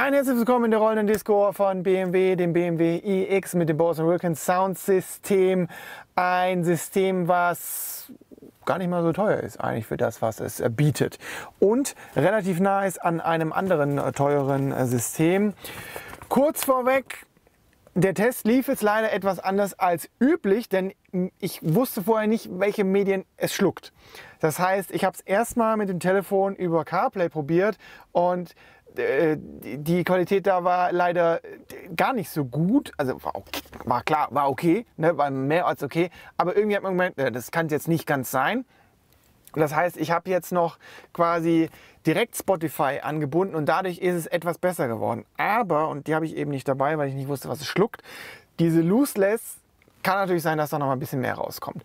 Ein herzliches Willkommen in der rollenden Disco von BMW, dem BMW iX mit dem Bose Wilkins Soundsystem. Ein System, was gar nicht mal so teuer ist eigentlich für das, was es bietet. Und relativ nah ist an einem anderen äh, teuren äh, System. Kurz vorweg, der Test lief jetzt leider etwas anders als üblich, denn ich wusste vorher nicht, welche Medien es schluckt. Das heißt, ich habe es erstmal mit dem Telefon über CarPlay probiert und die Qualität da war leider gar nicht so gut. Also war, okay, war klar, war okay, ne, war mehr als okay. Aber irgendwie hat man gemerkt, das kann jetzt nicht ganz sein. Das heißt, ich habe jetzt noch quasi direkt Spotify angebunden und dadurch ist es etwas besser geworden. Aber, und die habe ich eben nicht dabei, weil ich nicht wusste, was es schluckt, diese Looseless kann natürlich sein, dass da noch mal ein bisschen mehr rauskommt.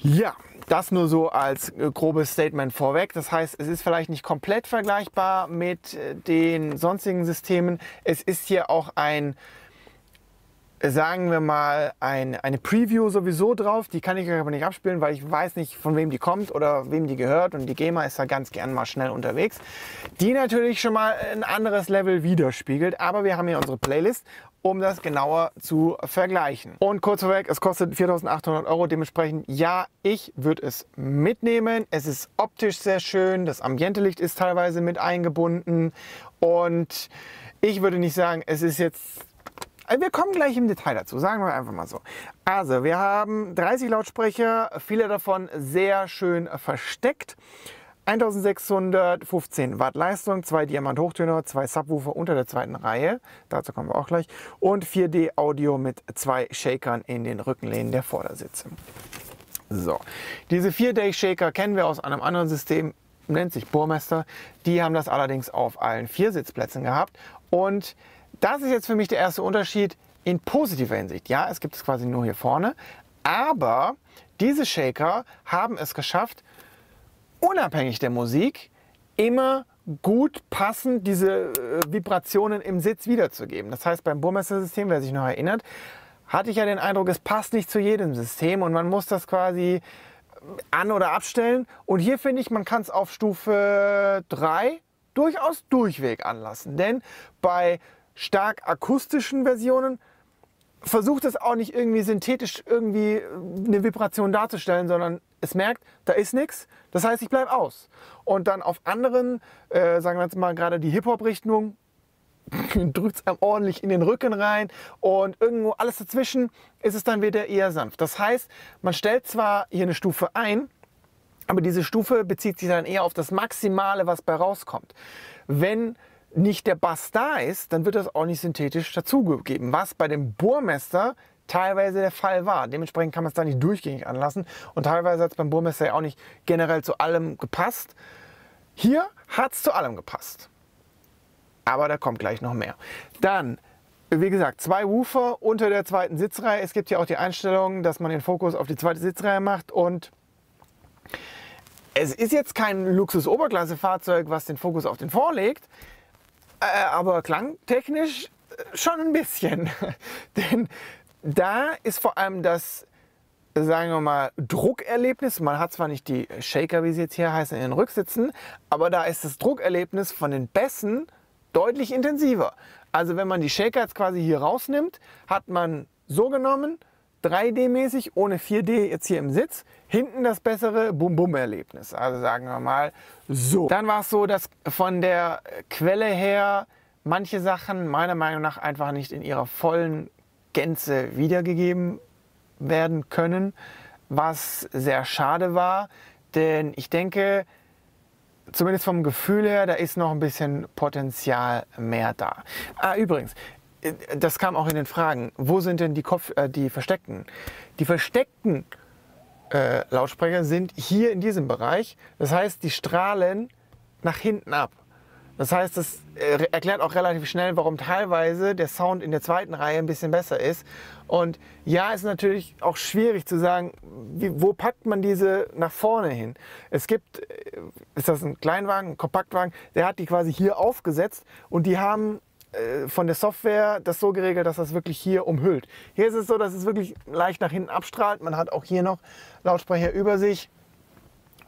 Ja, das nur so als äh, grobes Statement vorweg. Das heißt, es ist vielleicht nicht komplett vergleichbar mit äh, den sonstigen Systemen. Es ist hier auch ein sagen wir mal, ein, eine Preview sowieso drauf. Die kann ich euch aber nicht abspielen, weil ich weiß nicht, von wem die kommt oder wem die gehört. Und die GEMA ist da ganz gern mal schnell unterwegs. Die natürlich schon mal ein anderes Level widerspiegelt. Aber wir haben hier unsere Playlist, um das genauer zu vergleichen. Und kurz vorweg, es kostet 4.800 Euro. Dementsprechend, ja, ich würde es mitnehmen. Es ist optisch sehr schön. Das Ambientelicht ist teilweise mit eingebunden. Und ich würde nicht sagen, es ist jetzt wir kommen gleich im Detail dazu, sagen wir einfach mal so. Also, wir haben 30 Lautsprecher, viele davon sehr schön versteckt. 1615 Watt Leistung, zwei Diamant-Hochtöner, zwei Subwoofer unter der zweiten Reihe, dazu kommen wir auch gleich, und 4D-Audio mit zwei Shakern in den Rückenlehnen der Vordersitze. So, diese 4D-Shaker kennen wir aus einem anderen System, nennt sich Burmester. Die haben das allerdings auf allen vier Sitzplätzen gehabt und das ist jetzt für mich der erste Unterschied in positiver Hinsicht. Ja, es gibt es quasi nur hier vorne, aber diese Shaker haben es geschafft, unabhängig der Musik immer gut passend diese äh, Vibrationen im Sitz wiederzugeben. Das heißt, beim Burmester-System, wer sich noch erinnert, hatte ich ja den Eindruck, es passt nicht zu jedem System und man muss das quasi an- oder abstellen. Und hier finde ich, man kann es auf Stufe 3 durchaus durchweg anlassen. Denn bei stark akustischen Versionen versucht es auch nicht irgendwie synthetisch irgendwie eine Vibration darzustellen, sondern es merkt, da ist nichts. Das heißt, ich bleibe aus. Und dann auf anderen, äh, sagen wir jetzt mal gerade die Hip-Hop-Richtung, drückt es einem ordentlich in den Rücken rein und irgendwo alles dazwischen ist es dann wieder eher sanft. Das heißt, man stellt zwar hier eine Stufe ein, aber diese Stufe bezieht sich dann eher auf das Maximale, was bei rauskommt. Wenn nicht der Bass da ist, dann wird das auch nicht synthetisch dazugegeben, was bei dem Bohrmesser teilweise der Fall war. Dementsprechend kann man es da nicht durchgängig anlassen und teilweise hat es beim Bohrmesser ja auch nicht generell zu allem gepasst. Hier hat es zu allem gepasst. Aber da kommt gleich noch mehr. Dann, wie gesagt, zwei Woofer unter der zweiten Sitzreihe. Es gibt ja auch die Einstellung, dass man den Fokus auf die zweite Sitzreihe macht und es ist jetzt kein Luxus-Oberklasse-Fahrzeug, was den Fokus auf den vorlegt. Äh, aber klangtechnisch äh, schon ein bisschen. Denn da ist vor allem das, sagen wir mal, Druckerlebnis. Man hat zwar nicht die Shaker, wie sie jetzt hier heißen, in den Rücksitzen, aber da ist das Druckerlebnis von den Bässen deutlich intensiver. Also wenn man die Shaker jetzt quasi hier rausnimmt, hat man so genommen 3D-mäßig, ohne 4D jetzt hier im Sitz. Hinten das bessere Bum-Bum-Erlebnis. Also sagen wir mal so. Dann war es so, dass von der Quelle her manche Sachen meiner Meinung nach einfach nicht in ihrer vollen Gänze wiedergegeben werden können, was sehr schade war. Denn ich denke, zumindest vom Gefühl her, da ist noch ein bisschen Potenzial mehr da. Ah, übrigens, das kam auch in den Fragen. Wo sind denn die, Kopf, äh, die versteckten? Die versteckten äh, Lautsprecher sind hier in diesem Bereich. Das heißt, die strahlen nach hinten ab. Das heißt, das äh, erklärt auch relativ schnell, warum teilweise der Sound in der zweiten Reihe ein bisschen besser ist. Und ja, ist natürlich auch schwierig zu sagen, wie, wo packt man diese nach vorne hin. Es gibt, äh, ist das ein Kleinwagen, ein Kompaktwagen, der hat die quasi hier aufgesetzt und die haben von der Software das so geregelt, dass das wirklich hier umhüllt. Hier ist es so, dass es wirklich leicht nach hinten abstrahlt. Man hat auch hier noch Lautsprecher über sich.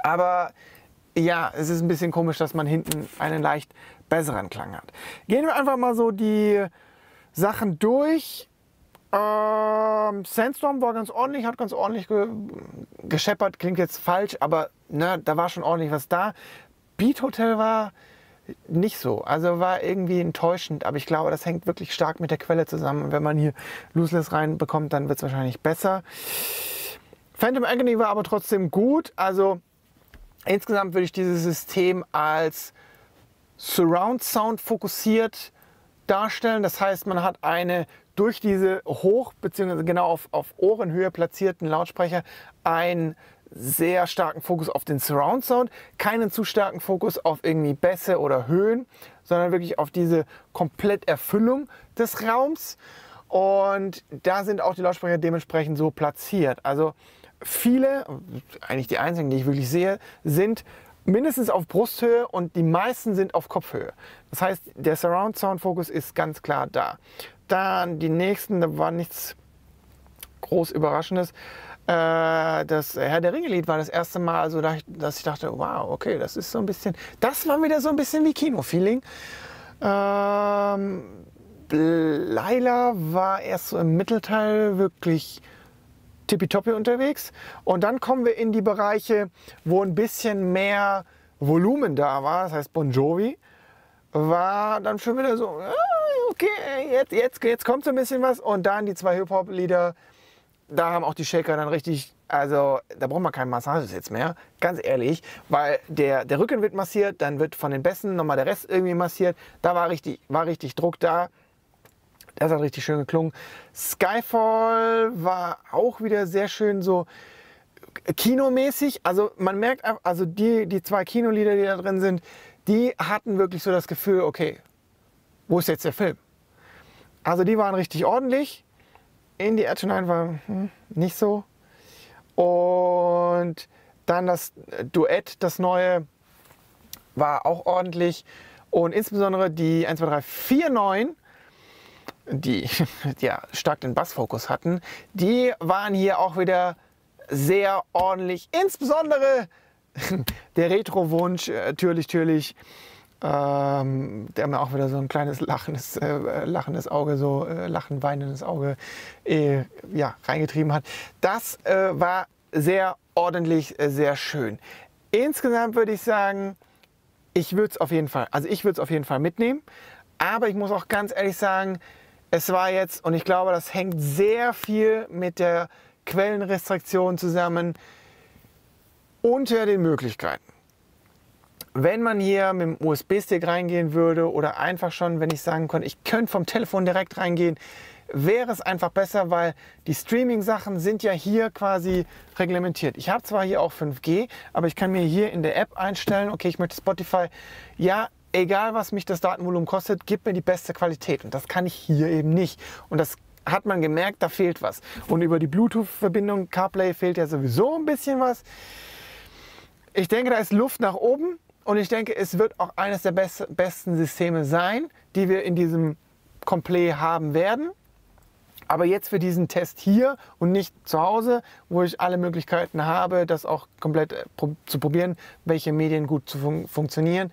Aber ja, es ist ein bisschen komisch, dass man hinten einen leicht besseren Klang hat. Gehen wir einfach mal so die Sachen durch. Ähm, Sandstorm war ganz ordentlich, hat ganz ordentlich ge gescheppert, klingt jetzt falsch, aber ne, da war schon ordentlich was da. Beat Hotel war nicht so, also war irgendwie enttäuschend, aber ich glaube, das hängt wirklich stark mit der Quelle zusammen. Wenn man hier Looseless reinbekommt, dann wird es wahrscheinlich besser. Phantom Agony war aber trotzdem gut, also insgesamt würde ich dieses System als Surround Sound fokussiert darstellen. Das heißt, man hat eine durch diese hoch bzw. genau auf, auf Ohrenhöhe platzierten Lautsprecher einen sehr starken Fokus auf den Surround Sound, keinen zu starken Fokus auf irgendwie Bässe oder Höhen, sondern wirklich auf diese Kompletterfüllung des Raums. Und da sind auch die Lautsprecher dementsprechend so platziert. Also viele, eigentlich die einzigen, die ich wirklich sehe, sind mindestens auf Brusthöhe und die meisten sind auf Kopfhöhe. Das heißt, der Surround Sound Fokus ist ganz klar da. Dann die nächsten, da war nichts groß Überraschendes. Äh, das Herr der Ringe Lied war das erste Mal, also dass ich dachte, wow, okay, das ist so ein bisschen, das war wieder so ein bisschen wie Kino-Feeling. Ähm, Laila war erst so im Mittelteil wirklich tippitoppi unterwegs. Und dann kommen wir in die Bereiche, wo ein bisschen mehr Volumen da war. Das heißt, Bon Jovi war dann schon wieder so, ah, okay, jetzt, jetzt, jetzt kommt so ein bisschen was. Und dann die zwei Hip-Hop-Lieder, da haben auch die Shaker dann richtig, also da braucht man keinen Massagesitz mehr, ganz ehrlich, weil der, der Rücken wird massiert, dann wird von den Bässen nochmal der Rest irgendwie massiert. Da war richtig, war richtig Druck da. Das hat richtig schön geklungen. Skyfall war auch wieder sehr schön so kinomäßig. Also man merkt, also die, die zwei Kinolieder, die da drin sind, die hatten wirklich so das Gefühl, okay, wo ist jetzt der Film? Also die waren richtig ordentlich. In die Action 9 war nicht so. Und dann das Duett, das neue, war auch ordentlich. Und insbesondere die 1, 2, 3, 4, 9 die ja stark den Bassfokus hatten, die waren hier auch wieder sehr ordentlich. Insbesondere der Retro-Wunsch, äh, natürlich, natürlich, ähm, der mir auch wieder so ein kleines lachendes, äh, lachendes Auge, so äh, lachen, weinendes Auge äh, ja, reingetrieben hat. Das äh, war sehr ordentlich, äh, sehr schön. Insgesamt würde ich sagen, ich würde es auf jeden Fall, also ich würde es auf jeden Fall mitnehmen. Aber ich muss auch ganz ehrlich sagen, es war jetzt, und ich glaube, das hängt sehr viel mit der Quellenrestriktion zusammen, unter den Möglichkeiten. Wenn man hier mit dem USB-Stick reingehen würde oder einfach schon, wenn ich sagen konnte, ich könnte vom Telefon direkt reingehen, wäre es einfach besser, weil die Streaming-Sachen sind ja hier quasi reglementiert. Ich habe zwar hier auch 5G, aber ich kann mir hier in der App einstellen, okay, ich möchte Spotify, ja, egal was mich das Datenvolumen kostet, gib mir die beste Qualität. Und das kann ich hier eben nicht. Und das hat man gemerkt, da fehlt was. Und über die Bluetooth-Verbindung CarPlay fehlt ja sowieso ein bisschen was. Ich denke, da ist Luft nach oben. Und ich denke, es wird auch eines der best besten Systeme sein, die wir in diesem Complete haben werden. Aber jetzt für diesen Test hier und nicht zu Hause, wo ich alle Möglichkeiten habe, das auch komplett äh, zu probieren, welche Medien gut zu fun funktionieren,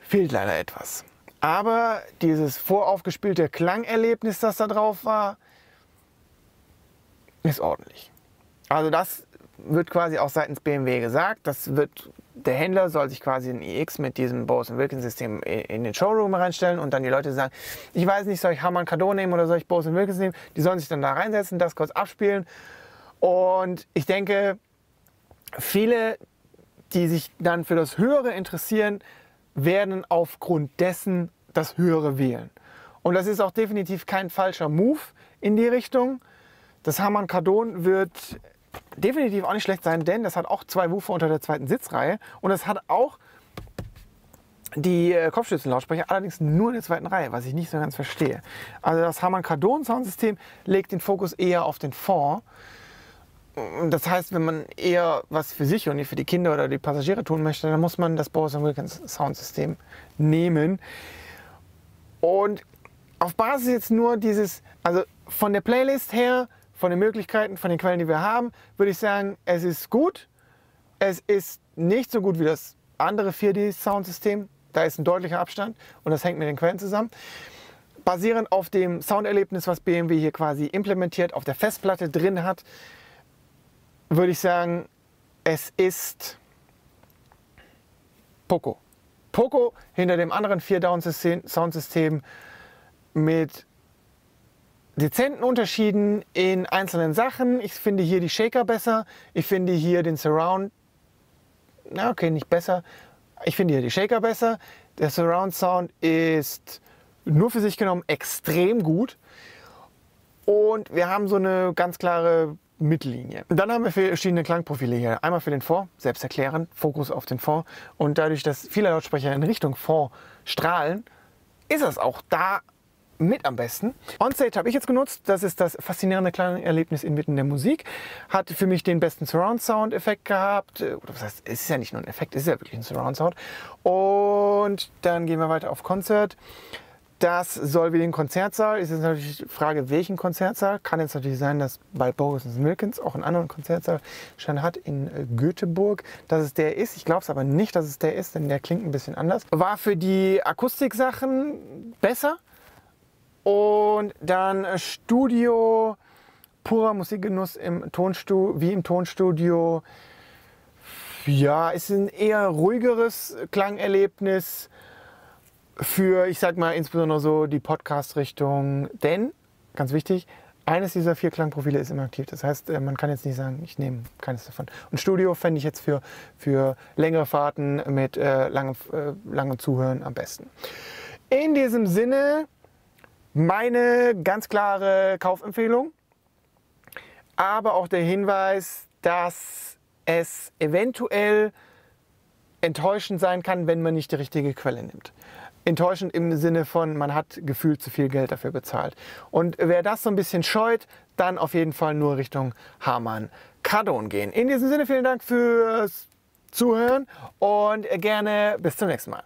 fehlt leider etwas. Aber dieses voraufgespielte Klangerlebnis, das da drauf war, ist ordentlich. Also das wird quasi auch seitens BMW gesagt. Das wird, der Händler soll sich quasi ein iX mit diesem Bose Wilkins System in den Showroom reinstellen und dann die Leute sagen, ich weiß nicht, soll ich Harman Kardon nehmen oder soll ich Bose Wilkins nehmen? Die sollen sich dann da reinsetzen, das kurz abspielen. Und ich denke, viele, die sich dann für das Höhere interessieren, werden aufgrund dessen das Höhere wählen. Und das ist auch definitiv kein falscher Move in die Richtung. Das Harman Kardon wird definitiv auch nicht schlecht sein, denn das hat auch zwei Woofer unter der zweiten Sitzreihe und es hat auch die äh, Kopfstützenlautsprecher, allerdings nur in der zweiten Reihe, was ich nicht so ganz verstehe. Also das Harman Kardon Soundsystem legt den Fokus eher auf den Fond das heißt, wenn man eher was für sich und nicht für die Kinder oder die Passagiere tun möchte, dann muss man das Bose Wilkins Soundsystem nehmen. Und auf Basis jetzt nur dieses, also von der Playlist her, von den Möglichkeiten, von den Quellen, die wir haben, würde ich sagen, es ist gut. Es ist nicht so gut wie das andere 4D-Soundsystem, Da ist ein deutlicher Abstand und das hängt mit den Quellen zusammen. Basierend auf dem Sounderlebnis, was BMW hier quasi implementiert, auf der Festplatte drin hat, würde ich sagen, es ist Poco. Poco hinter dem anderen 4-Down-Soundsystem mit dezenten Unterschieden in einzelnen Sachen. Ich finde hier die Shaker besser. Ich finde hier den Surround, na okay, nicht besser. Ich finde hier die Shaker besser. Der Surround Sound ist nur für sich genommen extrem gut. Und wir haben so eine ganz klare Mittellinie. Dann haben wir verschiedene Klangprofile hier. Einmal für den Vor, selbst erklären, Fokus auf den Vor. Und dadurch, dass viele Lautsprecher in Richtung Vor strahlen, ist es auch da mit am besten. Onstage habe ich jetzt genutzt. Das ist das faszinierende kleine Erlebnis inmitten der Musik. Hat für mich den besten Surround-Sound-Effekt gehabt. Oder was heißt, es ist ja nicht nur ein Effekt, es ist ja wirklich ein Surround-Sound. Und dann gehen wir weiter auf Konzert. Das soll wie ein Konzertsaal. Ist jetzt natürlich die Frage, welchen Konzertsaal. Kann jetzt natürlich sein, dass bei Boris Milkins auch einen anderen Konzertsaal schon hat in äh, Göteborg, dass es der ist. Ich glaube es aber nicht, dass es der ist, denn der klingt ein bisschen anders. War für die Akustiksachen besser. Und dann Studio, purer Musikgenuss im Tonstudio, wie im Tonstudio. Ja, ist ein eher ruhigeres Klangerlebnis für, ich sag mal, insbesondere so die Podcast-Richtung. Denn, ganz wichtig, eines dieser vier Klangprofile ist immer aktiv. Das heißt, äh, man kann jetzt nicht sagen, ich nehme keines davon. Und Studio fände ich jetzt für, für längere Fahrten mit äh, langem, äh, langem Zuhören am besten. In diesem Sinne, meine ganz klare Kaufempfehlung, aber auch der Hinweis, dass es eventuell enttäuschend sein kann, wenn man nicht die richtige Quelle nimmt. Enttäuschend im Sinne von, man hat gefühlt zu viel Geld dafür bezahlt. Und wer das so ein bisschen scheut, dann auf jeden Fall nur Richtung Hamann Cardon gehen. In diesem Sinne vielen Dank fürs Zuhören und gerne bis zum nächsten Mal.